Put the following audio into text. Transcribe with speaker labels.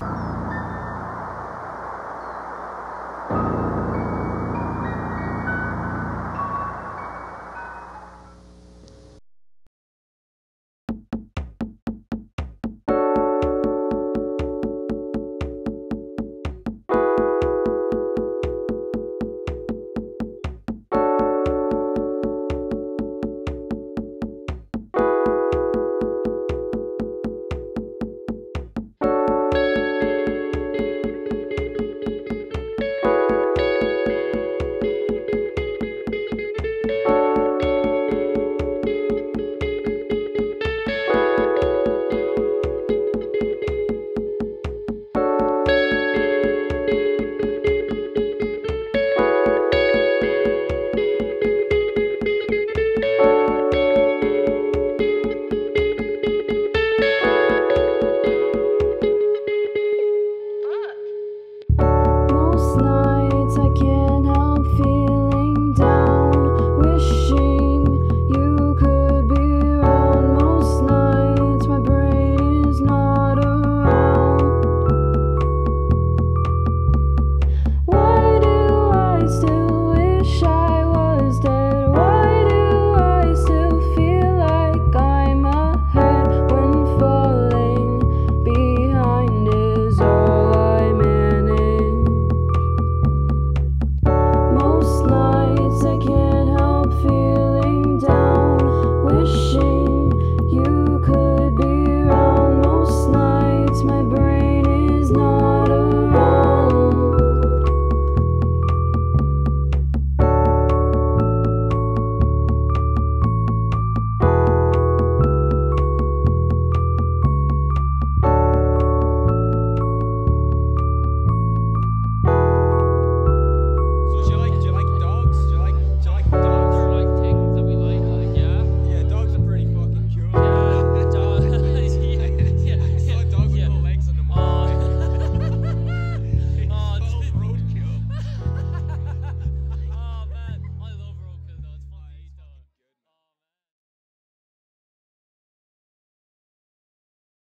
Speaker 1: you